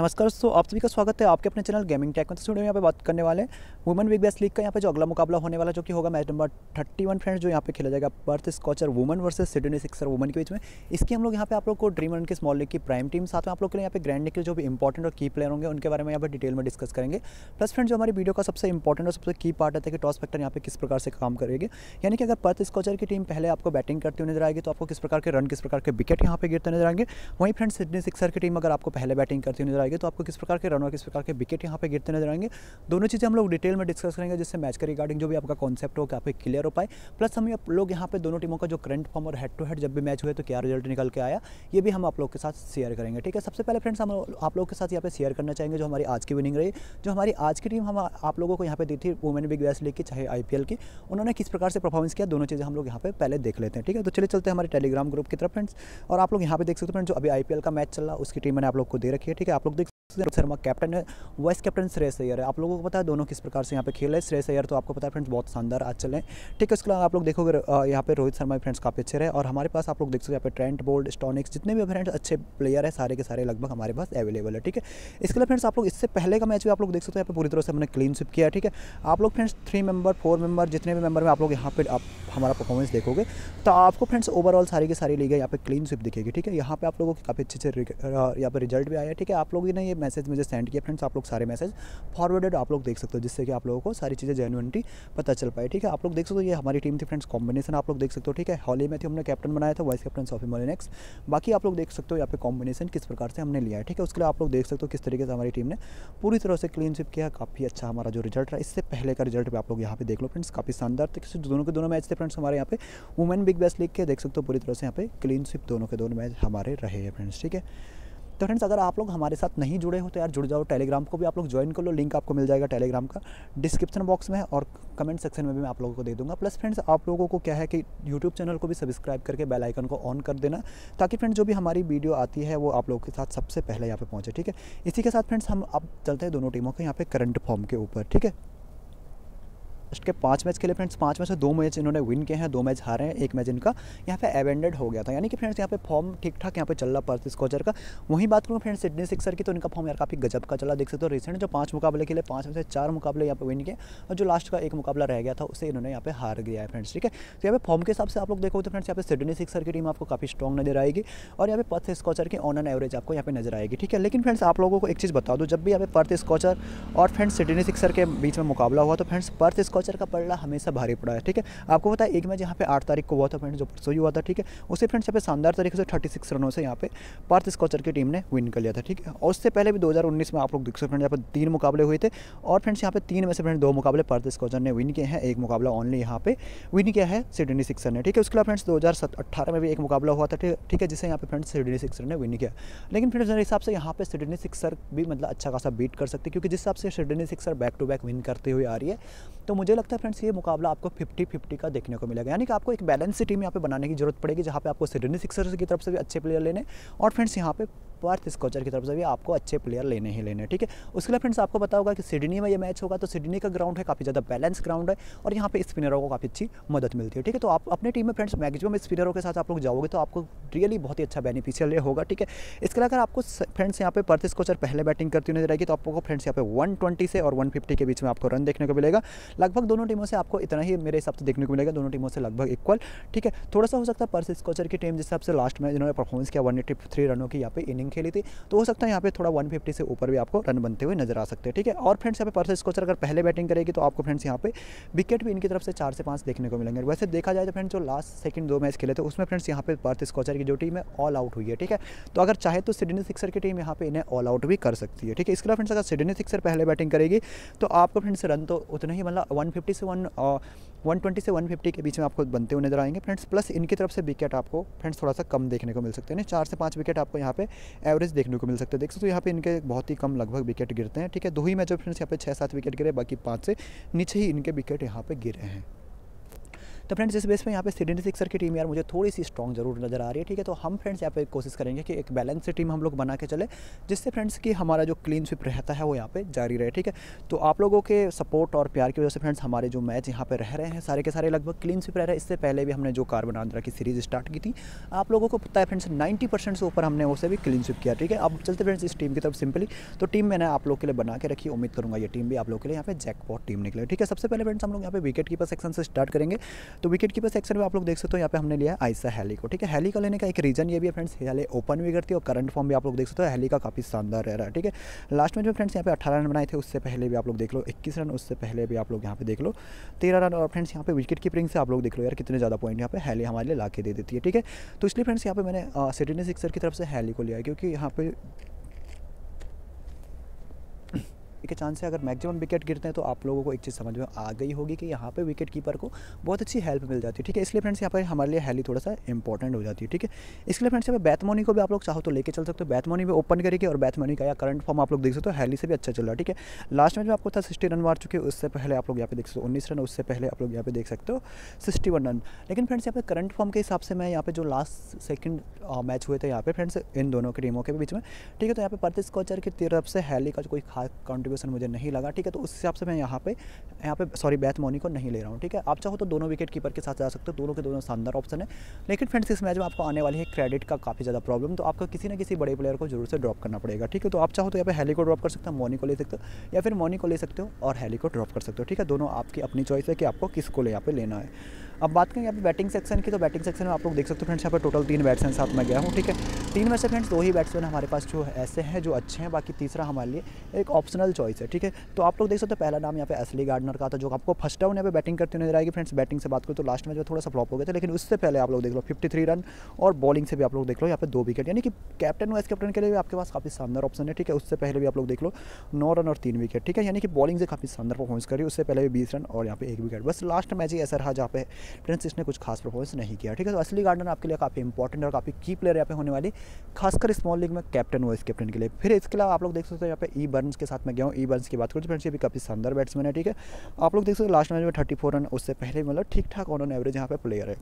नमस्कार दोस्तों, आप सभी का स्वागत है आपके अपने चैनल गेमिंग टेक में। तो स्टूडियो यहाँ पे बात करने वाले हैं वुमेन बिग बैस लीग का यहाँ पे जो अगला मुकाबला होने वाला, जो कि होगा match number thirty one friends जो यहाँ पे खेला जाएगा Perth Scorcher women versus Sydney Sixer women के बीच में। इसकी हम लोग यहाँ पे आप लोग को ड्रीम रन की स्मॉल लीग की प्राइम टीम साथ में आप लोग के लिए यहाँ पे ग्रैंड के जो भी इंपॉर्टेंट और की प्लेयर होंगे, उनके बारे में यहाँ पर डिटेल में डिस्कस करेंगे। प्लस फ्रेंड जो हमारी वीडियो का सबसे इंपॉर्टेंट और सबसे की पार्ट है कि टॉस फैक्टर यहाँ पे किस प्रकार से काम करेगी। यानी कि अगर पर्थ स्कॉचर की टीम पहले आपको बैटिंग करती हुई नज़र आएगी तो आपको किस प्रकार के रन किस प्रकार के विकेट यहाँ पे गिरते नज़र आएँगे। वहीं फ्रेंड सिडनी सिक्सर की टीम अगर आपको पहले बैटिंग करती हुई नज़र आएगी तो आपको किस प्रकार के रन और किस प्रकार के विकेट यहाँ पे गिरते नज़र आएँगे। दोनों चीज़ें हम लोग डिटेल में डिस्कस करेंगे, जिससे मैच के रिगार्डिंग जो भी आपका कॉन्सेप्ट हो आप क्लियर हो पाए। प्लस हम लोग यहाँ पे दोनों टीमों का जो करंट फॉर्म और हेड टू हेड जब भी मैच हुए तो क्या रिज़ल्ट निकल के आया, ये भी हम आप लोग के साथ शेयर करेंगे, ठीक है? सबसे पहले फ्रेंड्स हम आप लोग के साथ यहाँ पे शेयर करना चाहेंगे जो हमारी आज की विनिंग रही। जो हमारी आज की टीम हम आप लोगों को यहाँ पे दी थी वुमेन बिग बैस लीग की, चाहे आईपीएल की, उन्होंने किस प्रकार से परफॉर्मेंस किया, दोनों चीज़ें हम लोग यहाँ पे पहले देख लेते हैं, ठीक है? तो चले चलते हैं हमारे टेलीग्राम ग्रुप की तरफ़ फ्रेंड्स और आप लोग यहाँ पे देख सकते हैं जो अभी आई का मैच चल रहा है उसकी टीम मैंने आप लोग को दे रखी है, ठीक है? आप लोग शर्मा कैप्टन है वाइस कैप्टन श्रेयस अय्यर है। आप लोगों को पता है दोनों किस प्रकार से यहाँ पे खेल है। श्रेयस अय्यर तो आपको पता है फ्रेंड्स बहुत शानदार आज चले ठीक है, उसके अलावा आप लोग देखोगे यहाँ पे रोहित शर्मा फ्रेंड्स काफ़ी अच्छे रहे और हमारे पास आप लोग देख सकते यहाँ पे ट्रेंट बोल्ड स्टोनिक्स जितने भी फ्रेंड्स अच्छे प्लेयर है, सारे के सारे लगभग हमारे पास अवेलेबल है, ठीक है? इसके लिए फ्रेंड्स आप लोग, इससे पहले का मैच भी आप लोग देख सकते हैं, यहाँ पे पूरी तरह से हमने क्लीन स्विप किया ठीक है? आप लोग friends three member four member जितने भी मेंबर में आप लोग यहाँ पे आप, हमारा परफॉर्मेंस देखोगे तो आपको फ्रेंड्स ओवरऑल सारी की सारी लीग यहाँ पे क्लीन स्विप दिखेगी, ठीक है? यहाँ पे आप लोगों की काफ़ी अच्छे अच्छे यहाँ पे रिज़ल्ट भी आया ठीक है? आप लोगों ने ये मैसेज मुझे सेंड किया फ्रेंड्स आप लोग सारे मैसेज फॉरवर्डेड आप लोग देख सकते हो, जिससे कि आप लोगों को सारी चीज़ें जेनुअनिटी पता चल पाए, ठीक है? आप लोग देख सकते हो, ये हमारी टीम थी फ्रेंड्स कॉम्बिनेशन आप लोग देख सकते हो, ठीक है? हॉली में थी, हमने कैप्टन बनाया था वाइस कैप्टन सॉफी मोलिनेक्स बाकी आप लोग देख सकते हो, यहाँ पे कॉम्बिनेशन किस प्रकार से हमने लिया है, ठीक है? उसके लिए आप लोग देख सकते हो, किस तरीके से हमारी टीम ने पूरी तरह से क्लीन स्विप किया, काफ़ी अच्छा हमारा जो रिज़ल्ट रहा। इससे पहले का रिज़ल्ट भी आप लोग यहाँ पे देख लो फ्रेंड्स काफ़ी शानदार थे दोनों के दोनों मैच थे फ्रेंड्स हमारे यहाँ पे। वुमेन बिग बेस्ट लीग के, देख सकते हो, पूरी तरह से यहाँ पे क्लीन स्विप दोनों के दोनों मैच हमारे रहे हैं फ्रेंड्स ठीक है? तो फ्रेंड्स अगर आप लोग हमारे साथ नहीं जुड़े हो तो यार जुड़ जाओ टेलीग्राम को भी। आप लोग ज्वाइन कर लो लिंक आपको मिल जाएगा टेलीग्राम का। डिस्क्रिप्शन बॉक्स में और कमेंट सेक्शन में भी मैं आप लोगों को दे दूँगा। प्लस फ्रेंड्स आप लोगों को क्या है कि यूट्यूब चैनल को भी सब्सक्राइब करके बेल आइकन को ऑन कर देना, ताकि फ्रेंड्स जो भी हमारी वीडियो आती है, वो आप लोगों के साथ सबसे पहले यहाँ पे पहुँचे, ठीक है? इसी के साथ फ्रेंड्स हम अब चलते हैं दोनों टीमों के यहाँ पर करंट फॉर्म के ऊपर, ठीक है? के पाँच मैच खेले फ्रेंड्स पाँच में से दो मैच इन्होंने विन किए हैं दो मैच हारे हैं एक मैच इनका यहाँ पे एवेंडेड हो गया था यानी कि फ्रेंड्स यहाँ पे फॉर्म ठीक ठाक यहाँ पे चल रहा पर्थ स्कोचर का वहीं बात करूँ फ्रेंड्स सिडनी सिक्सर की तो इनका फॉर्म यार काफ़ी गजब का चला देख सकते हो रिसेंट जो पाँच मुकाबले खेले पाँच में से चार मुकाबले यहाँ पे विन किए और जो लास्ट का एक मुकाबला रह गया था उसे इन्होंने यहाँ पे हार गया है फ्रेंड्स ठीक है तो यहाँ पे फॉर्म के हिसाब से आप लोग देखो तो फ्रेंड्स यहाँ पे सिडनी सिक्सर की टीम आपको काफ़ी स्ट्रॉग नज़र आएगी और यहाँ पे पर्थ स्कॉचर की ऑन एन एवरेज आपको यहाँ पे नज़र आएगी ठीक है लेकिन फ्रेंड्स आप लोगों को एक चीज़ बता दो जब भी यहाँ पे पर्थ स्कॉचर और फ्रेंड्स सिडनी सिक्सर के बीच में मुकाबला हुआ तो फ्रेंड्स पर्थ स्कॉचर का पड़ना हमें हमेशा भारी पड़ा है, ठीक है? आपको पता है, एक मैच यहाँ पे आठ तारीख को हुआ था फ्रेंड्स जो परसों हुआ था, ठीक है? उसे फ्रेंड्स यहाँ पे शानदार तरीके से थर्टी सिक्स रनों से यहाँ पे पार्थ स्कॉचर की टीम ने विन कर लिया था, ठीक है? और उससे पहले भी दो हज़ार उन्नीस में आप लोग देख सकते फ्रेंड यहाँ पर तीन मुकाबले हुए थे। और फ्रेंड्स यहाँ पे तीन में से फ्रेंड दो मुकाबले पार्थ स्कॉचर ने विन किए हैं। एक मुकाबला ऑनली यहाँ पे विन किया है सिडनी सिक्सर ने, ठीक है? उसके बाद फ्रेंड्स दो हज़ार अठारह में भी एक मुकाबला हुआ था, ठीक है? जिसे यहाँ पे फ्रेंड्स सिडनी सिक्सर ने विन किया। लेकिन फ्रेंड्स मेरे हिसाब से यहाँ पे सिडनी सिक्सर भी मतलब अच्छा खासा बीट कर सकते क्योंकि जिस हिसाब से Sydney Sixer back to back win करते हुए आ रही है तो मुझे लगता है फ्रेंड्स ये मुकाबला आपको फिफ्टी फिफ्टी का देखने को मिलेगा। यानी कि आपको एक बैलेंस टीम यहाँ पे बनाने की ज़रूरत पड़ेगी, जहाँ पे आपको सिडनी सिक्सर्स की तरफ़ से भी अच्छे प्लेयर लेने। और फ्रेंड्स यहाँ पे पार्थ स्कोचर की तरफ़ से भी आपको अच्छे प्लेयर लेने ही लेने ठीक है? उसके लिए फ्रेंड्स आपको पता होगा कि सिडनी में ये मैच होगा तो सिडनी का ग्राउंड है, काफ़ी ज़्यादा बैलेंस ग्राउंड है और यहाँ पे स्पिनरों को काफ़ी अच्छी मदद मिलती है, ठीक है? तो आप अपने टीम में फ्रेंड्स मैक्सिमम स्पिनरों के साथ आप लोग जाओगे तो आपको रियली बहुत ही अच्छा बेनिफिशियल होगा, ठीक है? इसके अगर आपको फ्रेंड्स यहाँ पे पर्थ स्कोचर पहले बैटिंग करती हुई नज़र आएगी तो आपको फ्रेंड्स यहाँ पे वन से और वन के बीच में आपको रन देखने को मिलेगा। लगभग दोनों टीमों से आपको इतना ही मेरे हिसाब से देखने को मिलेगा, दोनों टीमों से लगभग इक्वल ठीक है? थोड़ा सा हो सकता है पर्थ स्कोचर की टीम जिस हिसाब से लास्ट में जिन्होंने परफॉर्मेंस किया वन रनों की यहाँ पे इनिंग खेली थी तो हो सकता है यहाँ पे थोड़ा 150 से ऊपर भी आपको रन बनते हुए नज़र आ सकते हैं, ठीक है? और फ्रेंड्स यहाँ पे परसेस कोचर अगर पहले बैटिंग करेगी तो आपको फ्रेंड्स यहाँ पे विकेट भी इनकी तरफ़ से चार से पाँच देखने को मिलेंगे। वैसे देखा जाए तो फ्रेंड्स जो लास्ट सेकंड दो मैच खेले थे, उसमें फ्रेंड्स यहाँ पे पर्थ स्कोचर की जो टीम है ऑल आउट हुई है, ठीक है? तो अगर चाहे तो सिडनी सिक्सर की टीम यहाँ पे इन्हें ऑल आउट भी कर सकती है, ठीक है? इसके अलावा फ्रेंड्स अगर सिडनी सिक्सर पहले बैटिंग करेगी तो आपको फ्रेंड्स रन तो उतना ही मतलब वन से वन 120 से 150 के बीच में आपको बनते हुए नज़र आएँगे फ्रेंड्स प्लस इनकी तरफ़ से विकेट आपको फ्रेंड्स थोड़ा सा कम देखने को मिल सकते हैं चार से पाँच विकेट आपको यहाँ पे एवरेज देखने को मिल सकता है। देख सकते हो यहाँ पे इनके बहुत ही कम लगभग विकेट गिरते हैं, ठीक है? दो ही मैच फ्रेंड्स यहाँ पे छः सात विकेट गिरे, बाकी पाँच से नीचे ही इनके विकेट यहाँ पे गिरे हैं। तो फ्रेंड्स इस बेस पर यहाँ पे सिडनी सिक्सर की टीम यार मुझे थोड़ी सी स्ट्रॉन्ग ज़रूर नज़र आ रही है, ठीक है? तो हम फ्रेंड्स यहाँ पे कोशिश करेंगे कि एक बैलेंस टीम हम लोग बना के चले, जिससे फ्रेंड्स की हमारा जो क्लीन स्विप रहता है वो यहाँ पे जारी रहे, ठीक है? तो आप लोगों के सपोर्ट और प्यार की वजह से फ्रेंड्स हमारे जो मैच यहाँ पे रह रहे हैं, सारे के सारे लगभग क्लीन स्विप रह रहे हैं। इससे पहले भी हमने जो कार्बन आंध्रा की सीरीज़ स्टार्ट की थी, आप लोगों को पता है फ्रेंड्स नाइन्टी से ऊपर हमने उसे भी क्लीन स्विप किया, ठीक है? अब चलते फ्रेंड्स इस टीम की तरफ़ सिंपली तो टीम मैंने आप लोग के लिए बना के रखी, उम्मीद करूँगा ये टीम भी आप लोग के लिए यहाँ पे जैकपॉट टीम निकले, ठीक है? सबसे पहले फ्रेंड्स हम लोग यहाँ पे विकेट कीपर सेक्शन से स्टार्ट करेंगे। तो विकेट कीपर सेक्शन में आप लोग देख सकते हो, यहाँ पे हमने लिया आयसा हैली को, ठीक है? हैली का लेने का एक रीजन ये भी है फ्रेंड्स हैली ओपन भी करती है और करंट फॉर्म भी आप लोग देख सकते हो, हैली का काफ़ी शानदार रह रहा है ठीक है? लास्ट में जो फ्रेंड्स यहाँ पे अठारह रन बनाए थे, उससे पहले भी आप लोग देख लो, इक्कीस रन, उससे पहले भी आप लोग यहाँ पे देख लो, तेरह रन, और फ्रेंड्स यहाँ पे विकेट कीपिंग से आप लोग देख लो यार, कितने ज़्यादा पॉइंट यहाँ पे हैली हमारे लिए ला के दे देती है, ठीक है? तो इसलिए फ्रेंड्स यहाँ पे मैंने सिटी सिक्सर की तरफ़ से हैली को लिया क्योंकि यहाँ पे के चांस है अगर मैक्सिमम विकेट गिरते हैं तो आप लोगों को एक चीज़ समझ में आ गई होगी कि यहाँ पे विकेट कीपर को बहुत अच्छी हेल्प मिल जाती है, ठीक है? इसलिए फ्रेंड्स यहाँ पर हमारे लिए हेली थोड़ा सा इंपॉर्टेंट हो जाती है, ठीक है? इसलिए फ्रेंड्स यहाँ पे बैथमोनी को भी आप लोग चाहो तो लेके चल सकते हो। बैथमोनी भी ओपन करेगी और बैथमोनी का या करंट फॉर्म आप लोग देख सकते हो हैली से भी अच्छा चल रहा है, ठीक है? लास्ट मैच में आपको था सिक्सटी रन मार चुके, उससे पहले आप लोग यहाँ पे देख सकते हो, उन्नीस रन उससे पहले आप लोग यहाँ पे देख सकते हो सिक्सटी वन रन लेकिन फ्रेंड्स यहाँ पे करंट फॉर्म के हिसाब से मैं यहाँ पे जो लास्ट सेकंड मैच हुए थे यहाँ पे फ्रेंड्स इन दोनों की टीमों के बीच में, ठीक है? तो यहाँ पे प्रतिस कोचर की तरफ़ से हैली का कोई खास कॉन्ट्रीब्यूशन मुझे नहीं लगा, ठीक है? तो उस हिसाब से मैं यहाँ पे यहाँ पे सॉरी बैथ मोनी को नहीं ले रहा हूँ, ठीक है? आप चाहो तो दोनों विकेट कीपर के साथ जा सकते हो, दोनों के दोनों शानदार ऑप्शन है। लेकिन फ्रेंड्स इस मैच में आपको आने वाली है क्रेडिट का काफ़ी ज़्यादा प्रॉब्लम तो आपको किसी न किसी बड़े प्लेयर को ज़रूर से ड्रॉप करना पड़ेगा, ठीक है? तो आप चाहो तो यहाँ पे हेली को ड्रॉप कर सकते हो मोनी को ले सकते हो, या फिर मोनी को ले सकते हो और हेली को ड्रॉप कर सकते हो, ठीक है? दोनों आपकी अपनी चॉइस है कि आपको किसको ले, यहाँ पे लेना है। अब बात करें यहाँ पे बैटिंग सेक्शन की तो बैटिंग सेक्शन में आप लोग देख सकते हो फ्रेंड्स, यहाँ पर टोटल तीन बैट्समैन साथ में गया हूँ, ठीक है? तीन में से फ्रेंड्स दो ही बैट्समैन हमारे पास जो ऐसे हैं, जो अच्छे हैं, बाकी तीसरा हमारे लिए एक ऑप्शनल चॉइस है, ठीक है? तो आप लोग देख सकते हो पहला नाम यहाँ पे असली गार्डनर का था, जो आपको फ़र्स्ट डाउन यहाँ पे बैटिंग करते नज़र आएगी फ्रेंड्स। बैटिंग से बात करो तो लास्ट में जो थोड़ा सा फ्लॉप हो गया था, लेकिन उससे पहले आप लोग देख लो फिफ्टी रन और बॉलिंग से भी आप लोग देख लो, यहाँ पे दो विकेट यानी कि कैप्टन वाइस कैप्टन के लिए भी आपके पास काफ़ी शानदार ऑप्शन है, ठीक है? उससे पहले भी आप लोग देख लो, नौ रन और तीन विकेट ठीक है? यानी कि बॉलिंग से काफ़ी शानदार परफॉर्मेंस करी, उससे पहले भी बीस रन और यहाँ पे एक विकेट बस लास्ट मैच ही ऐसा रहा जहाँ पे फ्रेंड्स इसने कुछ खास परफॉर्मेंस नहीं किया, ठीक है? तो असली गार्डन आपके लिए काफ़ी इंपॉर्टेंट और काफ़ी की प्लेयर यहाँ पे होने वाली, खासकर स्मॉल लीग में कैप्टन वाइस कैप्टन के लिए। फिर इसके अलावा आप लोग देख सकते हो यहाँ पे ई बर्न्स के साथ में गया हूँ। ई बर्न्स की बात करूँ तो फ्रेंड्स ये भी काफ़ी शानदार बैट्समैन है, ठीक है? आप लोग देख सकते हो लास्ट मैच में थर्टी रन उससे पहले मतलब ठीक ठाक ऑन एवरेज यहाँ पे प्लेयर है।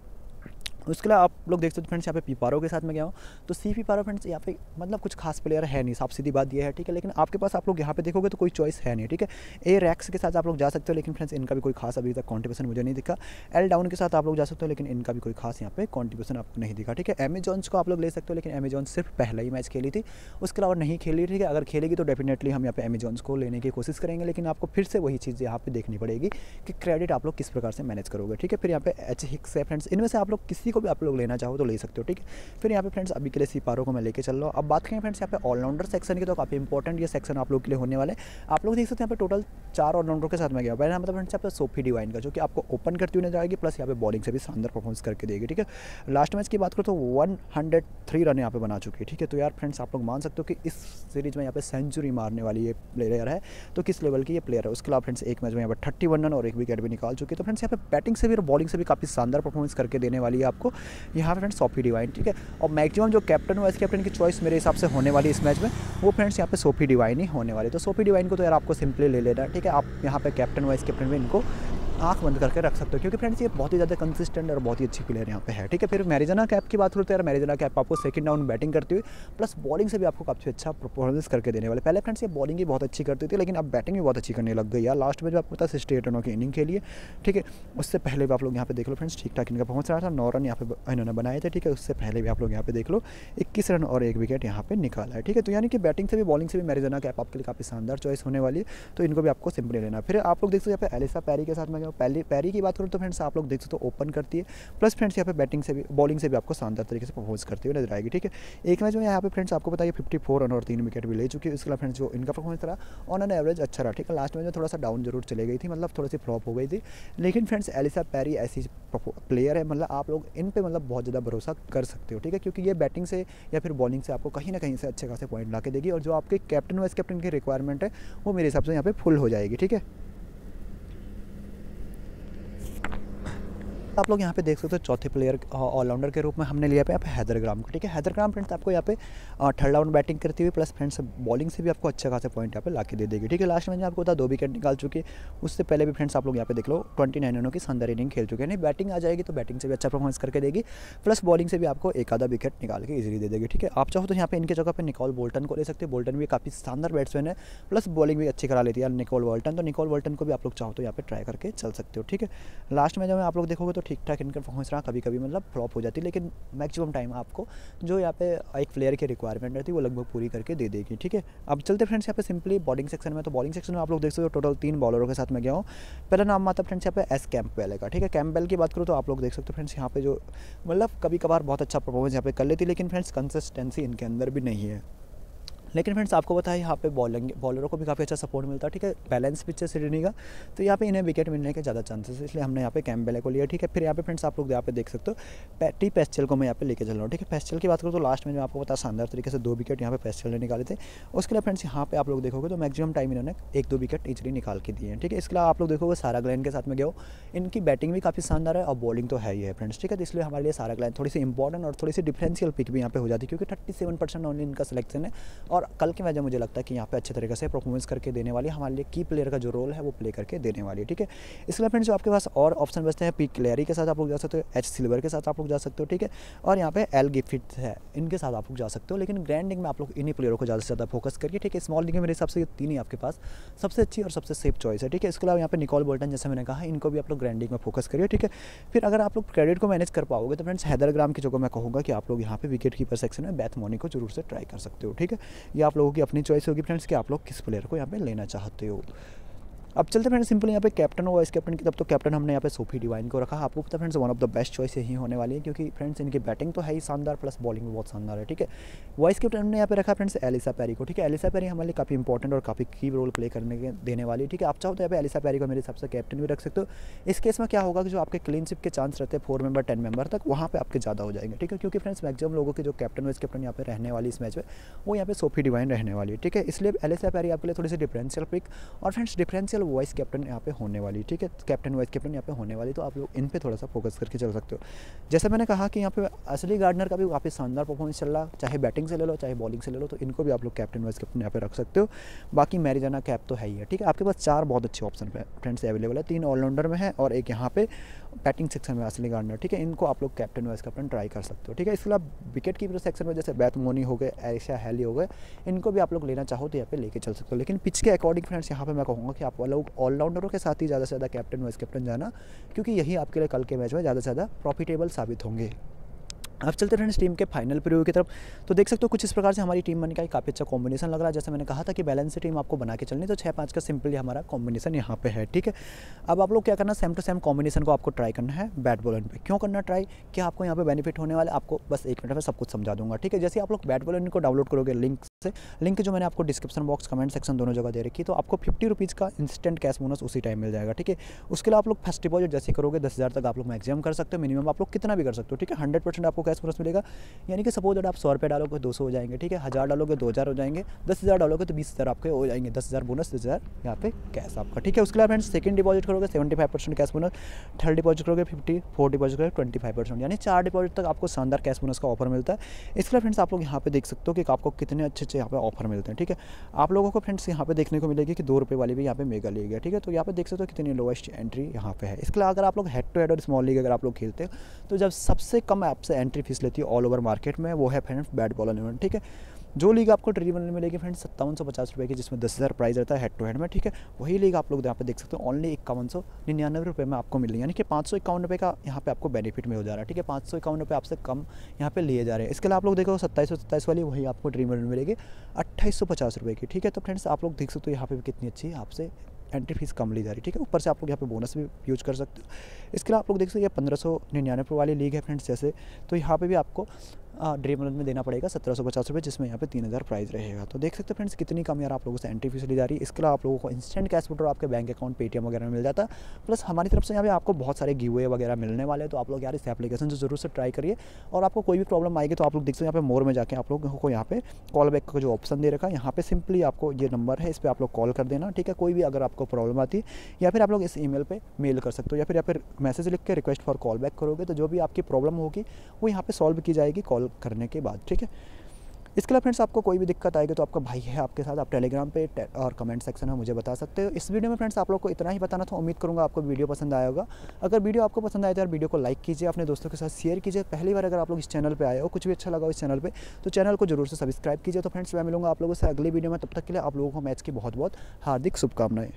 उसके अलावा आप लोग देख सकते हो फ्रेंड्स यहाँ पे पीपारो के साथ में गया हूँ। तो सी पीपारो फ्रेंड्स यहाँ पे मतलब कुछ खास प्लेयर है नहीं, साफ़ सीधी बात ये है, ठीक है? लेकिन आपके पास आप लोग यहाँ पे देखोगे तो कोई चॉइस है नहीं, ठीक है? ए रैक्स के साथ आप लोग जा सकते हो, लेकिन फ्रेंड्स इनका भी कोई खास अभी तक कॉन्ट्रीब्यूशन मुझे नहीं दिखा। एल डाउन के साथ आप लोग जा सकते हो, लेकिन इनका भी कोई खास यहाँ पे कॉन्ट्रीब्यूशन आपको नहीं दिखा, ठीक है? एमेजॉन्स को आप लोग ले सकते हो, लेकिन एमेजॉन सिर्फ़ पहला ही मैच खेली थी। उसके अलावा नहीं खेली, ठीक है? अगर खेलेगी तो डेफिनेटली हम यहाँ पे एमेजॉन्स को लेने की कोशिश करेंगे, लेकिन आपको फिर से वही चीज़ यहाँ पे देखनी पड़ेगी कि क्रेडिट आप लोग किस प्रकार से मैनेज करोगे, ठीक है? फिर यहाँ पे एच हिक्स है फ्रेंड्स इनमें से आप लोग किसी को भी आप लोग लेना चाहो तो ले सकते हो, ठीक है? फिर यहाँ पे फ्रेंड्स अभी के लिए सिपारों को मैं लेके चल रहा हूँ। अब बात करें फ्रेंड्स यहाँ पे ऑलराउंडर सेक्शन की तो काफ़ी इंपॉर्टेंट ये सेक्शन आप लोग के लिए होने वाले आप लोग देख सकते हैं यहाँ पे टोटल चार ऑलराउंडर के साथ में गया पहले मतलब फ्रेंड्स यहाँ पे सोफी डिवाइन का, जो कि आपको ओपन करती हुई जाएगी प्लस यहाँ पे बॉलिंग से भी शानदार परफॉर्मेंस करके देगी, ठीक है? लास्ट मैच की बात करो तो वन हंड्रेड थ्री रन यहाँ पे बना चुकी है, ठीक है? तो यार फ्रेंड्स आप लोग मान सकते हो कि इस सीरीज़ में यहाँ पे सेंचुरी मारने वाली ये प्लेयर है। तो किस लेवल की ये प्लेयर है? उसके अलावा फ्रेंड्स एक मैच में यहाँ पर थर्टी रन और एक विकेट भी निकाल चुकी है। तो फ्रेंड्स यहाँ पे बैटिंग से भी और बॉलिंग से भी काफ़ी शानदार परफॉर्मेंस करके देने वाली है आपको। यहाँ पे फ्रेंड्स सोफी डिवाइन ठीक है? और मैक्सिमम जो कैप्टन वाइस कैप्टन की चॉइस मेरे हिसाब से होने वाली इस मैच में, वो फ्रेंड्स यहाँ पे सोफी डिवाइन ही होने वाली। तो सोफी डिवाइन को तो यार आपको सिंपली ले लेना, ठीक है? आप यहाँ पे कैप्टन वाइस कैप्टन में इनको आँख बंद करके रख सकते हो, क्योंकि फ्रेंड्स ये बहुत ही ज़्यादा कंसिस्टेंट और बहुत ही अच्छी प्लेयर यहाँ पे है, ठीक है? फिर मैरिजना कैप की बात करो तो यार मैरिजना कैप आपको सेकंड डाउन बैटिंग करती हुई प्लस बॉलिंग से भी आपको काफ़ी अच्छा परफॉर्मेंस करके देने वाले। पहले फ्रेंड्स ये बॉलिंग भी बहुत अच्छी करती थी, लेकिन अब बैटिंग भी बहुत अच्छी करने लग गई यार। लास्ट में जो आपको पता सिक्सटी एट रनों की इनिंग के लिए ठीक है? उससे पहले भी आप लोग यहाँ पे देख लो फ्रेंड्स ठीक ठाक इनका पहुँच रहा था, नौ रन यहाँ पे इन्होंने बनाए थे, ठीक है? उससे पहले भी आप लोग यहाँ पे देख लो, इक्कीस रन और एक विकेट यहाँ पे निकाला है, ठीक है? तो यानी कि बैटिंग से भी बॉलिंग से भी मैरिजना कैप आपके लिए काफ़ी शानदार चॉइस होने वाली है तो इनको भी आपको सिंपली लेना फिर आप लोग देख सकते यहाँ एलिसा पैरी के साथ में पहले पैरी की बात करूँ तो फ्रेंड्स आप लोग देख सकते हो ओपन करती है प्लस फ्रेंड्स यहाँ पे बैटिंग से भी बॉलिंग से भी आपको शानदार तरीके से परफॉर्मेंस करती हुई नज़र आएगी, ठीक है? एक मैच में यहाँ पे फ्रेंड्स आपको बताइए फिफ्टी फोर रन और तीन विकेट भी ले चुकी है, इसके अलावा फ्रेंड्स जो इनका परफॉर्मेंस रहा ऑन एन एवरेज अच्छा रहा, ठीक है? लास्ट मैच में थोड़ा सा डाउन ज़रूर चले गई थी मतलब थोड़ी सी फ्लॉप हो गई थी, लेकिन फ्रेंड्स एलिसा पैरी ऐसी प्लेयर है मतलब आप लोग इन पर मतलब बहुत ज़्यादा भरोसा कर सकते हो, ठीक है? क्योंकि ये बैटिंग से या फिर बॉलिंग से आपको कहीं ना कहीं से अच्छे खासे पॉइंट ला देगी और जो आपके कैप्टन वाइस कैप्टन की रिक्वायरमेंट है, वो मेरे हिसाब से यहाँ पे फुल हो जाएगी, ठीक है? आप लोग यहाँ पे देख सकते हो चौथे प्लेयर ऑलराउंडर के रूप में हमने लिया पे यहाँ पे हैदरग्राम को, ठीक है? हैदरग्राम फ्रेंड्स आपको यहाँ पे थर्ड राउंड बैटिंग करती हुई प्लस फ्रेंड्स बॉलिंग से भी आपको अच्छा खासा पॉइंट यहाँ पे ला दे देगी, ठीक है? लास्ट में आपको बता दो विकेट निकाल चुकी उससे पहले भी फ्रेंड्स आप लोग यहाँ पे देख लो ट्वेंटी नाइन रनों की शानदार इनिंग खेल चुके हैं। नहीं बैटिंग आ जाएगी तो बैटिंग से भी अच्छा परफॉर्मेंस करके देगी प्लस बॉलिंग से भी आपको एक आधा विकेट निकाल के इजीली दे देगी, ठीक है? आप चाहो तो यहाँ पे इनके जगह पे निकोल बोल्टन को ले सकते हैं बोल्टन भी काफ़ी शानदार बैट्समैन है प्लस बॉलिंग भी अच्छी करा लेती है निकोल बोल्टन तो निकोल बोल्टन को भी आप लोग चाहो तो यहाँ पे ट्राई करके चल सकते हो, ठीक है? लास्ट में जब आप लोग देखोगे तो ठीक ठाक इनका परफॉर्मेंस रहा कभी कभी मतलब फ्लॉप हो जाती है लेकिन मैक्सिमम टाइम आपको जो यहाँ पे एक प्लेयर की रिक्वायरमेंट रहती है वो लगभग पूरी करके दे देगी, ठीक है? अब चलते फ्रेंड्स यहाँ पे सिंपली बॉलिंग सेक्शन में तो बॉलिंग सेक्शन में आप लोग देख सकते हो टोटल तीन बॉलरों के साथ मैं गया हूँ। पहला नाम आता फ्रेंड्स यहाँ पे एस कैम्पवेल का, ठीक है? कैम्पवेल की बात करूँ तो आप लोग देख सकते हो फ्रेंड्स यहाँ पे जो मतलब कभी कभार बहुत अच्छा परफॉर्मेंस यहाँ पे कर लेती, लेकिन फ्रेंड्स कंसिस्टेंसी इनके अंदर भी नहीं है। लेकिन फ्रेंड्स आपको पता है, यहाँ पे बॉलिंग बॉलरों को भी काफ़ी अच्छा सपोर्ट मिलता है, ठीक है? बैलेंस पिच है सिडनी का। तो यहाँ पे इन्हें विकेट मिलने के ज़्यादा चांसेस इसलिए हमने यहाँ पे कैम्बेले को लिया, ठीक है? फिर यहाँ पे फ्रेंड्स आप लोग यहाँ पे देख सकते हो टी पेस्टल को मैं यहाँ पे लेके चल रहा हूँ, ठीक है? पेस्टल की बात करूँ तो लास्ट में आपको पता शानदार तरीके से दो विकेट यहाँ पे पेस्टल ने निकाले थे। उसके लिए फ्रेंड्स यहाँ पे आप लोग देखोगे तो मैक्सिमम टाइम इन्होंने एक दो विकेट इजली निकाल के दिए हैं, ठीक है? इसके अलावा आप लोग देखोगे सारा ग्लैन के साथ में गया इनकी बैटिंग भी काफ़ी शानदार है और बॉलिंग तो है ही है फ्रेंड्स ठीक है? तो इसलिए हमारे लिए सारा ग्लैन थोड़ी सी इंपॉर्टेंट और थोड़ी सी डिफरेंशियल पिक भी यहाँ पे हो जाती है, क्योंकि थर्टी सेवन परसेंट ओनली इनका सिलेक्शन है और कल की वजह मुझे लगता है कि यहाँ पे अच्छे तरीके से परफॉर्मेंस करके देने वाली हमारे लिए की प्लेयर का जो रोल है वो प्ले करके देने वाली है, ठीक है? इसके अलावा फ्रेंड्स आपके पास और ऑप्शन बचते हैं पी क्लेरी के साथ आप लोग जा सकते हो एच सिल्वर के साथ आप लोग जा सकते हो, ठीक है? और यहाँ पे एल गिफिट है, इनके साथ आप लोग जा सकते हो, लेकिन ग्रैंडिंग में आप लोग इन्हीं प्लेयरों को ज़्यादा से ज़्यादा फोकस करिए, ठीक है? स्मॉल लिंग में मेरे हिसाब से तीन ही आपके पास सबसे अच्छी और सबसे सेफ़ चॉइस है, ठीक है? इसके अलावा यहाँ पे निकॉल बोल्टन जैसे मैंने कहा, इनको भी आप लोग ग्रैंडिंग में फोकस करिए, ठीक है? फिर अगर आप लोग क्रेडिट को मैनेज कर पाओगे तो फ्रेंड्स हैदरग्राम की जगह मैं कहूँगा कि आप लोग यहाँ पे विकेट कीपर सेक्शन में बैथ मोनी को ज़रूर से ट्राई कर सकते हो, ठीक है? ये आप लोगों की अपनी चॉइस होगी। फ्रेंड्स कि आप लोग किस प्लेयर को यहाँ पे लेना चाहते हो? अब चलते फ्रेंड्स सिंपल यहाँ पे कैप्टन हो वाइस कैप्टन की, तब तो कैप्टन हमने यहाँ पे सोफी डिवाइन को रखा। आपको पता friends one of the best choice यही होने वाली है, क्योंकि फ्रेंड्स इनकी बैटिंग तो है ही शानदार प्लस बॉलिंग भी बहुत शानदार है, ठीक है? वाइस कैप्टन हमने यहाँ पे रखा फ्रेंड्स एलिसा पैरी को, ठीक है? एलिसा पैरी हमारे लिए काफ़ी इंपॉर्टेंट और काफ़ी की रोल प्ले करने के, देने वाली है, ठीक है? आप चाहो तो यहाँ पे एलिसा पैरी को मेरे हिसाब से कैप्टन भी रख सकते हो। इस केस में क्या होगा कि जो आपके क्लीनशिप के चांस रहते हैं फोर मेंबर टेन मेंबर तक, वहाँ पर आपके ज़्यादा हो जाएँगे, ठीक है? क्योंकि फ्रेंड्स मैक्सिमम लोगों के जो कैप्टन वाइस कैप्टन यहाँ पे रहने वाली इस मैच में, वो यहाँ पे सोफी डिवाइन रहने वाली है, ठीक है? इसलिए एलिसा पैरी आपके लिए थोड़ी सी डिफरेंशियल पिक और फ्रेंड्स डिफरेंशियल वाइस कैप्टन यहाँ पे होने वाली, ठीक है? कैप्टन वाइस कैप्टन यहाँ पे होने वाली तो आप लोग इन पे थोड़ा सा फोकस करके चल सकते हो। जैसे मैंने कहा कि यहाँ पे असली गार्डनर का भी काफ़ी शानदार परफॉर्मेंस चल रहा, चाहे बैटिंग से ले लो, चाहे बॉलिंग से ले लो तो इनको भी आप लोग कैप्टन वाइस कैप्टन यहाँ पे रख सकते हो। बाकी मैरिजाना कैप तो है ही है, ठीक है? आपके पास चार बहुत अच्छे ऑप्शन फ्रेंड्स अवेलेबल है। तीन ऑलराउंडर में है और एक यहाँ पे बैटिंग सेक्शन में असली गार्डनर ठीक है? इनको आप लोग कैप्टन वाइस कैप्टन ट्राई कर सकते हो, ठीक है? इसके अलावा विकेट कीपर सेक्शन में जैसे बैथ मोनी हो गए ऐशा हैली हो गए, इनको भी आप लोग लेना चाहो तो यहाँ पे लेके चल सकते हो। लेकिन पिच के अकॉर्डिंग फ्रेंड्स यहाँ पे मैं कहूँगा कि आप लोग ऑलराउंडरों के साथ ही ज़्यादा से ज़्यादा कैप्टन वाइस कैप्टन जाना, क्योंकि यही आपके लिए कल के मैच में ज़्यादा से ज़्यादा प्रॉफिटेबल साबित होंगे। अब चलते फ्रेंड्स टीम के फाइनल प्रीव्यू की तरफ़। तो देख सकते हो कुछ इस प्रकार से हमारी टीम बन का काफ़ी अच्छा कॉम्बिनेशन लग रहा है। जैसे मैंने कहा था कि बैलेंस टीम आपको बना के चलनी तो छः पाँच का सिंपली हमारा कॉम्बिनेशन यहाँ पे है, ठीक है? अब आप लोग क्या करना सेम टू सेम कॉम्बिनेशन को आपको ट्राई करना है बैट बॉलर पे। क्यों करना ट्राई क्या आपको यहाँ पे बेनिफिट होने वाले आपको बस एक मिनट में सब कुछ समझा दूँगा, ठीक है? जैसे आप लोग बैट बॉलर को डाउनलोड करोगे लिंक से। लिंक जो मैंने आपको डिस्क्रिप्शन बॉक्स कमेंट सेक्शन दोनों जगह दे रखी तो आपको फिफ्टी रुपीज़ का इंस्टेंट कैश बोनस उसी टाइम मिल जाएगा, ठीक है? उसके लिए आप लोग फ़र्स्ट डिपॉजिट जैसे करोगे, दस हज़ार तक आप लोग मैक्सिमम कर सकते हो मिनिमम आप लोग कितना भी कर सकते हो, ठीक है? हंड्रेड परसेंट आपको कैश बोनस मिलेगा। यानी कि सपोज़ अगर आप सौ रुपये डालोगे, दो सौ हो जाएँगे, ठीक है? हज़ार डालोगे, दो हज़ार हो जाएँगे, दस हज़ार डालोगे तो बीस हज़ार आपके हो जाएँगे, दस हज़ार बोनस दस हज़ार यहाँ पे कैश आपका, ठीक है? उसके बाद फ्रेंड सेकंड डिपॉजिट करोगे seventy five percent cash bonus third deposit करोगे फिफ्टी फोर्थ डिपॉजिट करोगे ट्वेंटी यानी चार डिपॉजिट तक आपको शानदार कैश बोनस का ऑफ़र मिलता है। इसके लिए फ्रेंड्स आप लोग यहाँ पे देख सकते हो कि आपको कितने अच्छे अच्छे यहाँ पे ऑफ़र मिलते हैं, ठीक है? आप लोगों को फ्रेंड्स यहाँ पे देखने को मिलेगी कि दो रुपये वाली भी यहाँ पे मेगा लीग गया, ठीक है? तो यहाँ पे देख सकते हो कितनी लोएस्ट एंट्री यहाँ पे है। इसके अलावा अगर आप लोग हेड टू हेड और स्मॉल लीग अगर आप लोग खेलते हो तो जब सबसे कम आपसे एंट्री फ़ीस लेती है ऑल ओवर मार्केट में, वो है फ्रेंड्स बैट बॉल ठीक है? जो लीग आपको ट्रिबल में मिलेगी फ्रेंड सत्तावन सौ पचास रुपये की, जिसमें दस हज़ार प्राइस रहता है हेड टू हेड में, ठीक है? वही लीग आप लोग यहाँ पे देख सकते हो ओनली इक्यावन सौ निन्यानवे रुपये में आपको मिल रही यानी कि पाँच सौ इक्यावन रुपये का यहाँ पे आपको बेनिफिट में हो जा रहा है, ठीक है? पाँच सौ इक्यावन रुपये आपसे कम यहाँ पे लिए जा रहे हैं। इसके लिए आप लोग देखो, सत्ताईस सौ सत्ताईस वाली, वही आपको ड्रीम में मिलेगी, अट्ठाईस सौ पचास रुपये की, ठीक है? तो फ्रेंड्स, आप लोग देख सकते हो यहाँ पे कितनी अच्छी आपसे एंट्री फ़ीस कम ली जा रही है, ठीक है? ऊपर से आप लोग यहाँ पे बोनस भी यूज़ कर सकते हो। इसके लिए आप लोग देख सकते हो, ये पंद्रह सौ निन्यानवे वाली लीग है फ्रेंड्स, जैसे तो यहाँ पे भी आपको ड्रीम में देना पड़ेगा सत्रह सौ पचास रुपये, जिसमें यहाँ पे तीन हज़ार प्राइस रहेगा। तो देख सकते हैं फ्रेंड्स कितनी कम यार आप लोगों से एंट्री फ़ीस ली जा रही है। इसके अलावा आप लोगों को इंस्टेंट कैश विड्रॉ आपके बैंक अकाउंट पेटीएम वगैरह में मिल जाता। है प्लस हमारी तरफ़ से यहाँ पे आपको बहुत सारे गिवे वगैरह मिलने वाले तो आप लोग यार इस एप्लीकेशन से ज़रूर से ट्राई करिए। और आपको कोई भी प्रॉब्लम आएगी तो आप लोग देख सकते हैं यहाँ पे मोर में जाकर आप लोगों को यहाँ पे कॉल बैक का जो ऑप्शन दे रखा है, यहाँ पे सिंपली आपको ये नंबर है, इस पर आप लोग कॉल कर देना, ठीक है? कोई भी अगर आपको प्रॉब्लम आती है, या फिर आप लोग इस ईमेल पे मेल कर सकते हो, या फिर या फिर मैसेज लिख के रिक्वेस्ट फॉर कॉल बैक करोगे तो जो भी आपकी प्रॉब्लम होगी, वो यहाँ पे सॉल्व की जाएगी कॉल करने के बाद ठीक है? इसके अलावा फ्रेंड्स आपको कोई भी दिक्कत आएगी तो आपका भाई है आपके साथ आप टेलीग्राम पे टे, और कमेंट सेक्शन में मुझे बता सकते हो। इस वीडियो में फ्रेंड्स आप लोग को इतना ही बताना था उम्मीद करूँगा आपको वीडियो पसंद आया होगा। अगर वीडियो आपको पसंद आए तो यार वीडियो को लाइक कीजिए अपने दोस्तों के साथ शेयर कीजिए। पहली बार अगर आप लोग इस चैनल पर आए हो कुछ भी अच्छा लगा इस चैनल पर तो चैनल को ज़रूर से सब्सक्राइब कीजिए। तो फ्रेंड्स मैं मिलूँगा आप लोगों से अगली वीडियो में तब तक के लिए आप लोगों को मैच की बहुत बहुत हार्दिक शुभकामनाएँ।